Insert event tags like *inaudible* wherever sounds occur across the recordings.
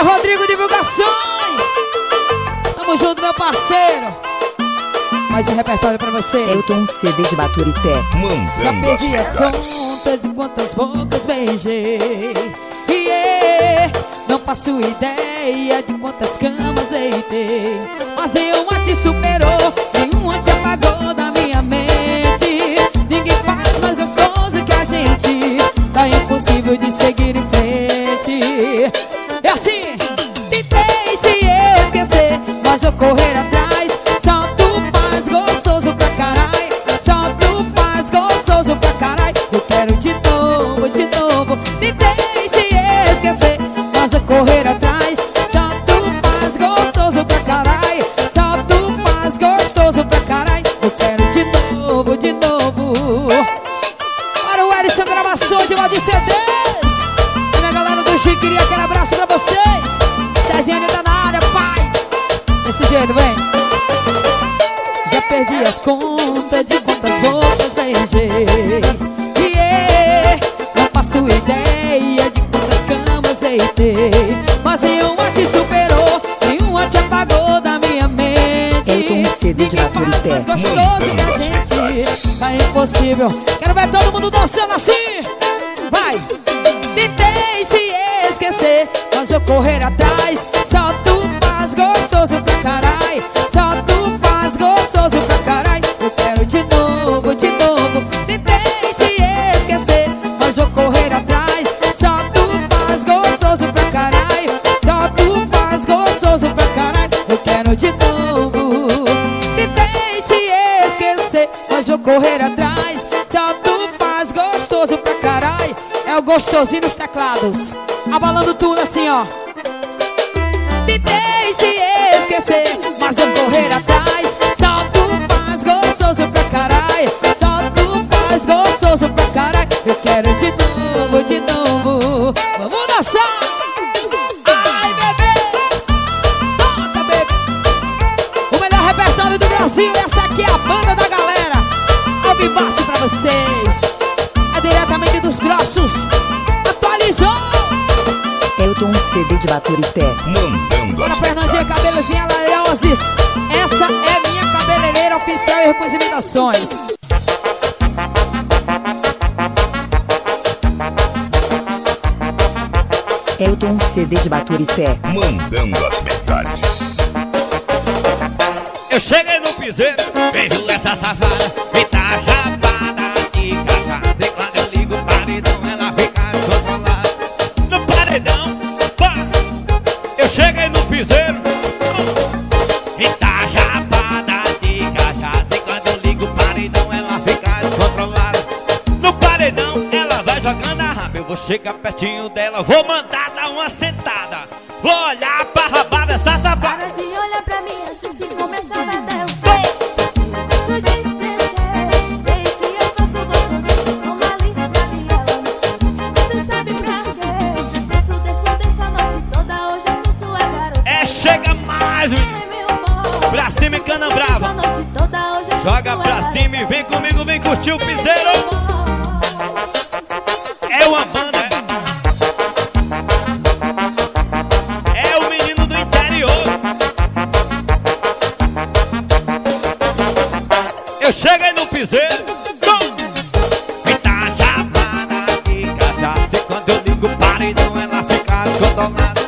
Bora, Rodrigo Divulgações! Tamo junto, meu parceiro! Mais um repertório pra vocês. Eu tô um CD de Baturité. Já perdi as contas de quantas bocas beijei. Yeah, não faço ideia de quantas camas deitei. Mas nenhuma te superou, nenhuma te apagou Quero ver todo mundo dançando assim. Vai. Tentei se esquecer, mas eu correr atrás. Só tu faz gostoso pra caralho. Gostosinho nos teclados. Abalando tudo assim, ó. Tentei te esquecer, mas eu correr atrás. Só tu faz gostoso pra caralho. Só tu faz gostoso pra caralho. Eu quero de novo, de novo. Vamos dançar! Ai, bebê! Toca, bebê! O melhor repertório do Brasil, essa aqui é a banda da galera. Albivace pra vocês. Diretamente dos grossos. Atualizou! Eu tô um CD de Baturité. Mandando Bora, as Fernandinha, cabelozinha Laioses. Essa é minha cabeleireira oficial e tô um CD de Baturité. Mandando as verdades. Eu cheguei no piseiro, vejo essa safada e tá chapada de cachaça. E quando piseiro tá chapada de cachaça. E quando eu ligo o paredão, ela fica descontrolada. No paredão, ela vai jogando a raba. Eu vou chegar pertinho dela, vou mandar dar uma sentada. Eu cheguei no piseiro. Tom! E tá chapada de cachaça. Quando eu ligo o paredão, ela fica descontrolada.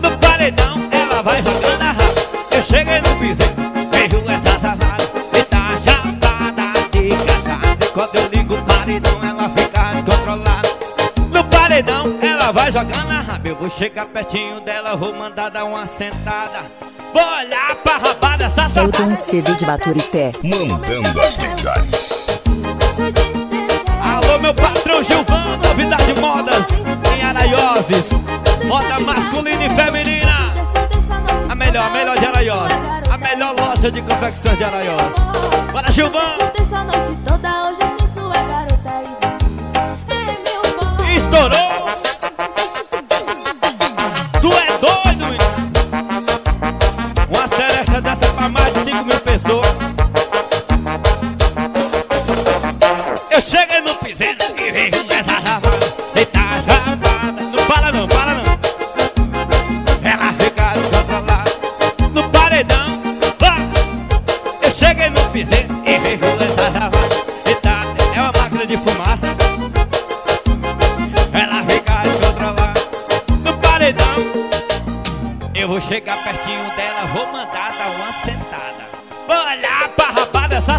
No paredão, ela vai jogando a raba. Eu cheguei no piseiro, vejo essa safada. E tá chapada de cachaça. Quando eu ligo o paredão, ela fica descontrolada. No paredão, ela vai jogando a raba. Eu vou chegar pertinho dela, vou mandar dar uma sentada. Vou olhar pra rabada um CD de Baturité. Mandando as entender Alô, meu patrão Gilvão, novidade modas em Araioses. Moda masculina e feminina. A melhor, a melhor de Araiós. garota. A melhor loja de confecções de Araiós. Bora, Gilvão! Desço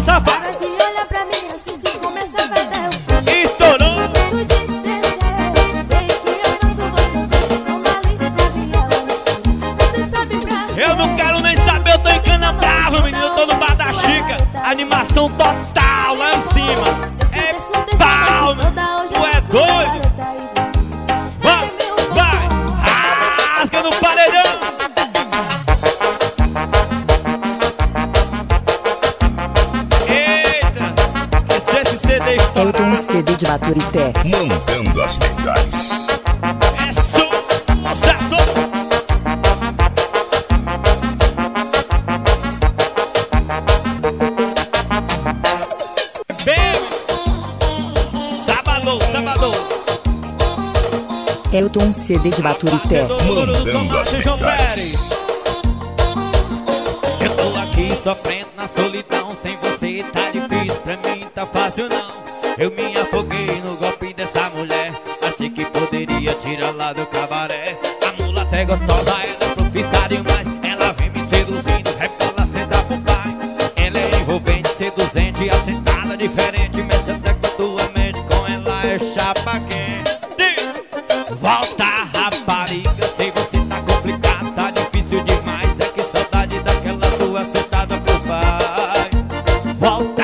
zafa Baturité. Mandando as melhores. é sucesso. Elton CD de Baturité. Mandando as. Pérez. Eu tô aqui sofrendo na solidão Sem você tá difícil, pra mim tá fácil não Eu me afoguei no golpe dessa mulher. Achei que poderia tirar lá do cabaré. A mula até gostosa, ela é profissa demais. Ela vem me seduzindo, rebola, senta pro pai. Ela é envolvente, seduzente, assentada diferente. Mexe até com a tua mente, com ela é chapa quente. Volta, rapariga, sei você tá complicado, tá difícil demais. É que saudade daquela tua sentada pro pai. Volta,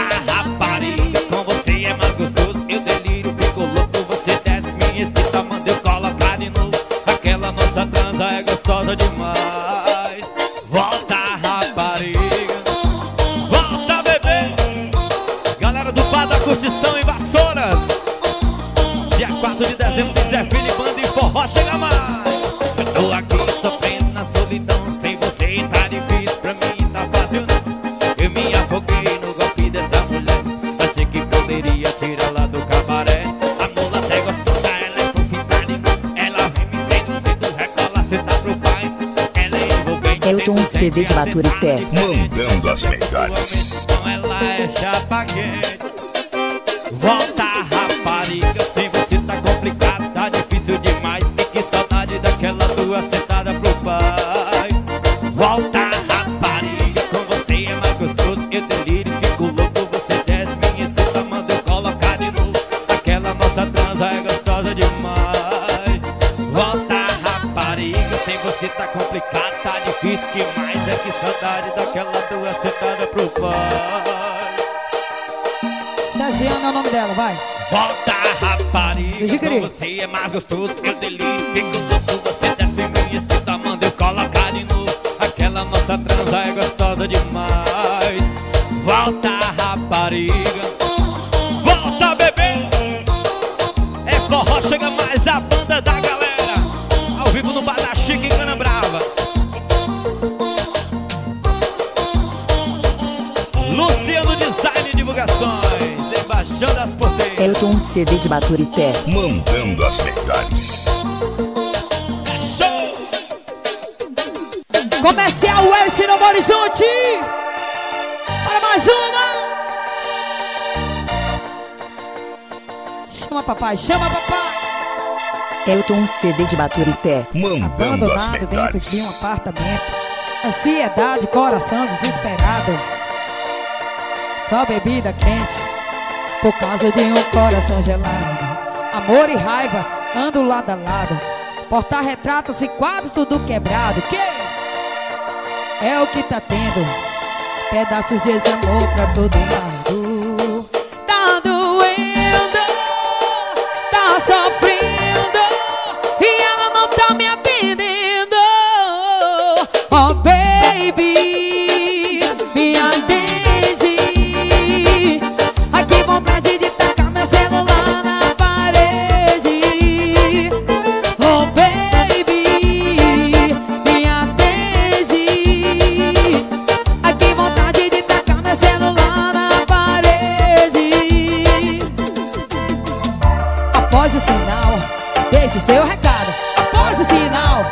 Baturité. Mandando as melhores. Então ela é chapa quente Volta, vai. Volta, rapariga, com você é mais gostoso Eu delírio, fico louco, você desce mim Excita, manda eu colocar de novo. Aquela nossa transa é gostosa demais. Volta, rapariga CD de Baturité. Mandando as. Show! Comercial Elcio Novo Horizonte. Para mais uma. Chama papai, chama papai. Elton CD de Baturité. Mandando as Abandonado dentro de um apartamento. Ansiedade, coração desesperado. Só bebida quente. Por causa de um coração gelado. Amor e raiva andam lado a lado. Portar retratos e quadros tudo quebrado. Que é o que tá tendo. Pedaços de amor pra todo lado. Após o sinal, deixe seu recado. Após o sinal,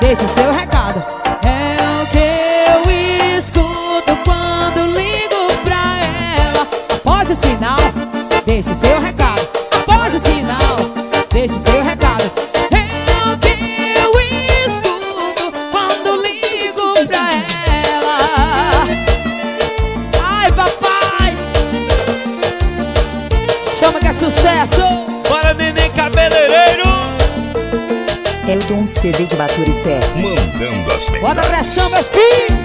deixe seu recado. É o que eu escuto quando ligo pra ela. Após o sinal, deixe seu recado. CD de Baturité. Mandando as Bota melhores. pressão, meu filho!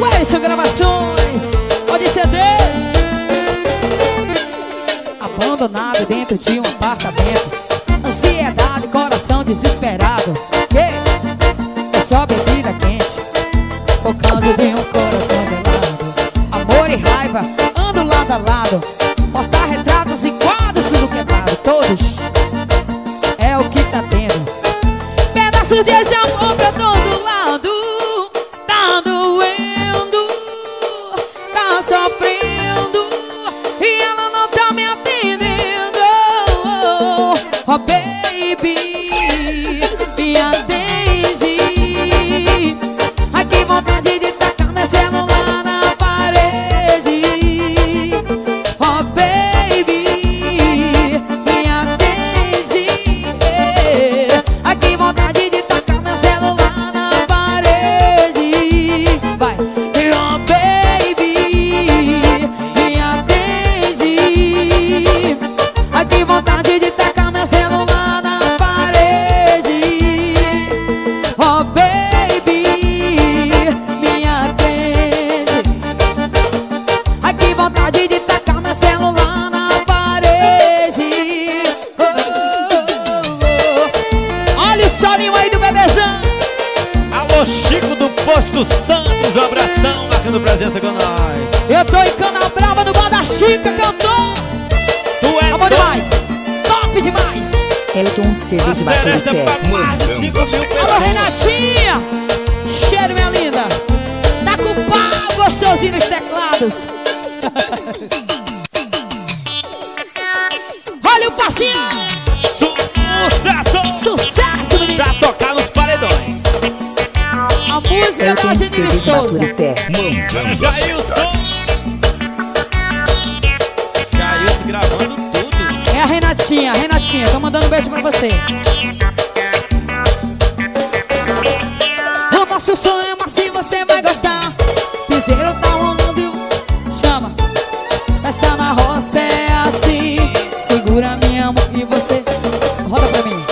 Wilson Gravações, pode CDs. Abandonado dentro de um apartamento. Ansiedade, coração desesperado. Que? É só bebida quente. Por causa de um coração gelado. Amor e raiva, ando lado a lado. De 5 mil Alô. Renatinha, cheiro minha linda Tá com o pau gostosinho nos teclados *laughs* Olha o passinho, Sucesso! sucesso menino Pra tocar nos paredões. A música da Elton CD Janine Souza. Mandando Jailson. melhores. Jailson gravando tudo. É a Renatinha, Renatinha, tô mandando um beijo pra você. O nosso sonho, mas se você vai gostar. Piseiro tá rolando, chama. Essa na roça é assim. Segura minha mão e você roda pra mim.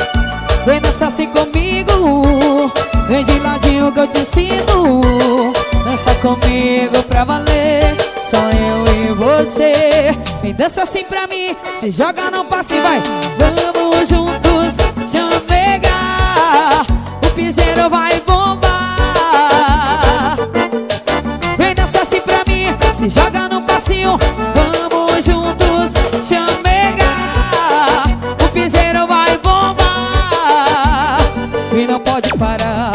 Vem dançar assim comigo. Vem de ladinho que eu te ensino. Dança comigo pra valer. Só eu você. Vem dança assim pra mim. Se joga, não passe, vai. Vamos juntos, chamegar. O piseiro vai bombar. Vem dança assim pra mim, se joga no passinho Vamos juntos, chamegar O piseiro vai bombar E não pode parar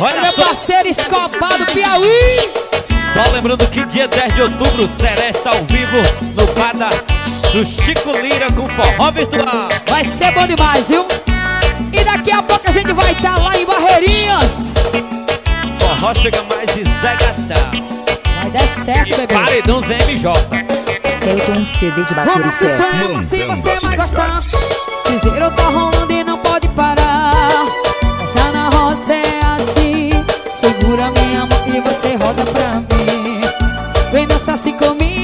Olha Meu só. parceiro Escobar do Piauí Só lembrando que dia 10 de outubro, Seresta ao vivo no bar da- do Chico Lira com forró virtual. Vai ser bom demais, viu? E daqui a pouco a gente vai estar lá em Barreirinhas Forró chega mais e Zé Gatão. Vai dar certo, bebê Paredão ZMJ. Elton CD de O nosso Baturité. sonho, se você as vai gostar melhores. Piseiro tá rolando e não pode parar Essa na roça é assim Segura minha mão e você roda pra mim Assim comigo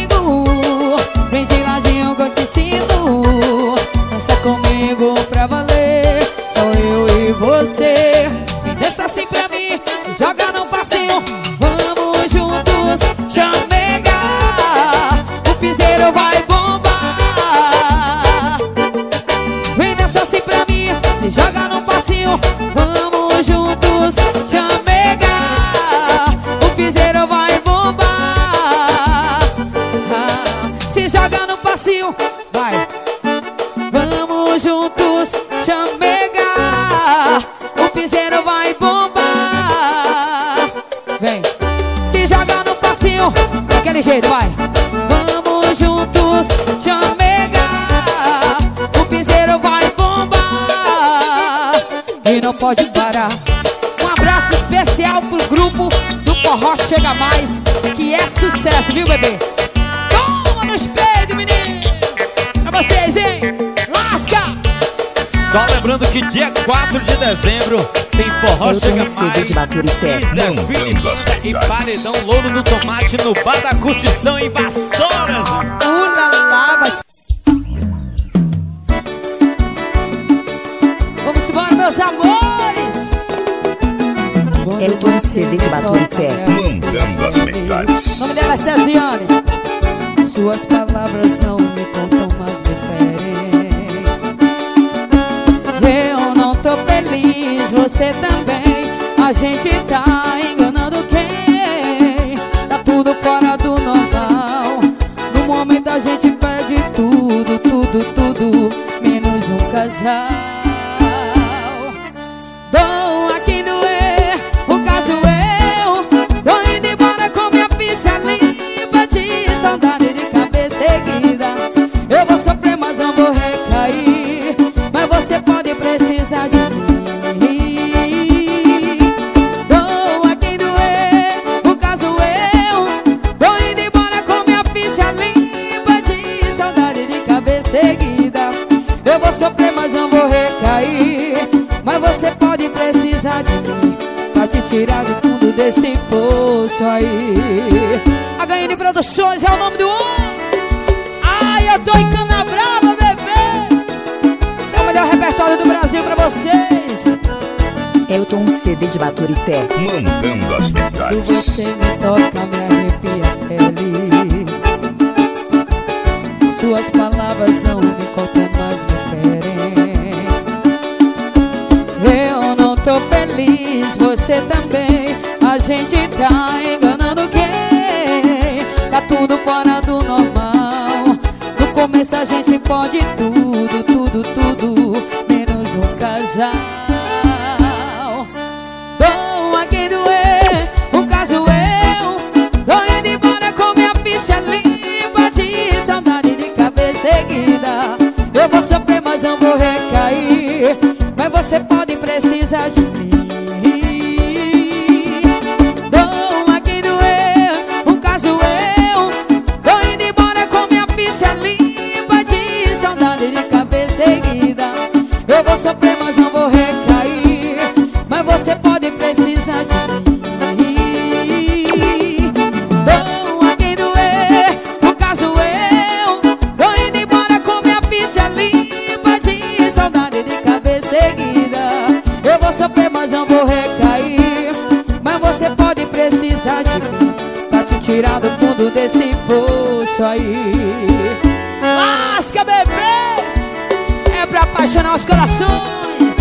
Lembrando que dia 4 de dezembro tem forró chega mais. De Baturité. Não e Paredão Louro do Tomate no Bar da Curtição em Vassouras. Ula lá, Vamos embora, meus amores. É tô no CD de Baturité. Mandando as metades. O nome dela é Ceziane. Suas palavras não você também. A gente tá enganando quem? Tá tudo fora isso aí. HN Produções é o nome do homem. Ai, eu tô em cana brava, bebê. Esse é o melhor repertório do Brasil pra vocês. Eu tô um CD de Baturité. Mandando as verdades. E você me toca, me arrepia a pele. Suas palavras não me contam mas me ferem. Eu não tô feliz, você também. A gente pode tudo, tudo, tudo, menos um casal. Doa quem doer, o caso eu, tô indo embora com minha ficha limpa de saudade de cabeça seguida. Eu vou sofrer, mas não vou recair, mas você pode precisar de mim. isso aí. Lasca, bebê! É pra apaixonar os corações.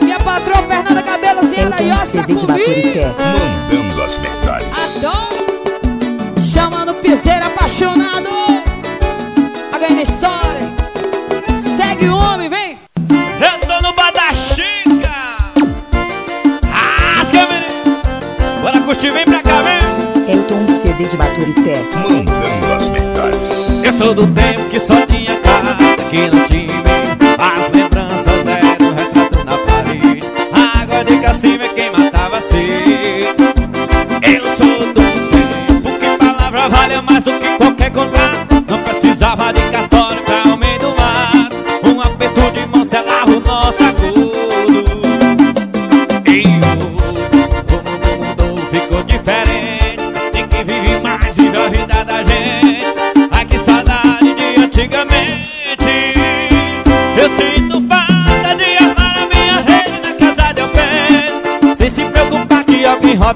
Minha patroa Fernanda Cabelos assim, e ela Yossa comigo. Mandando as metades. Adoro. Chamando o piseiro apaixonado. Do tempo que só tinha cara que não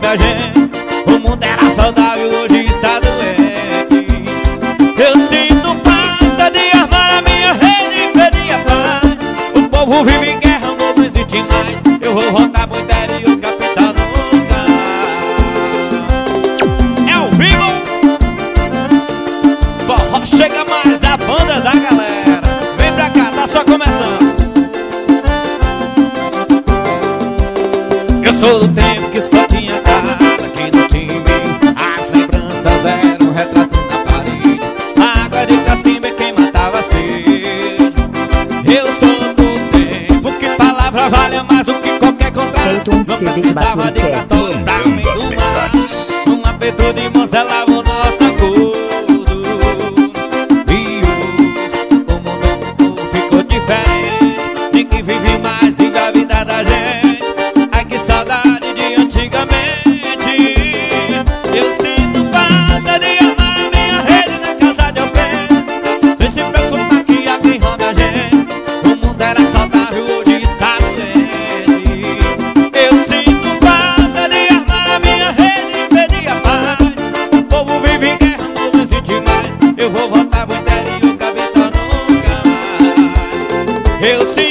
da gente. um CD de Batuque. Uma pedra de mozela Eu sei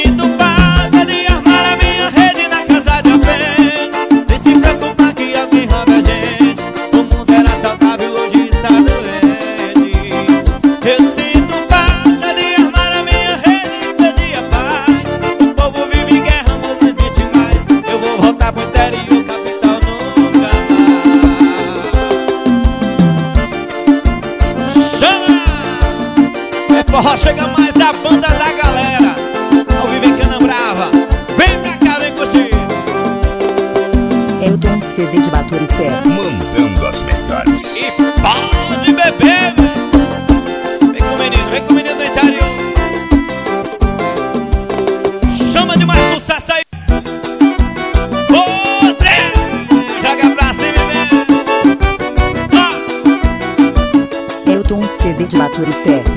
de Baturité.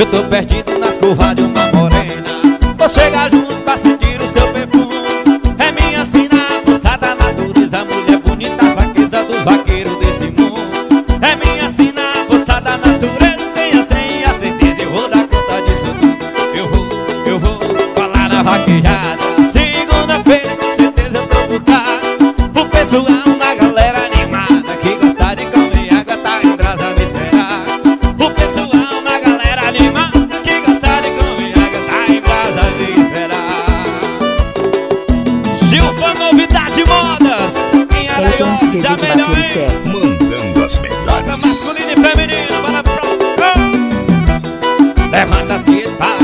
Eu tô perdido nas curvas de uma morena. remata si el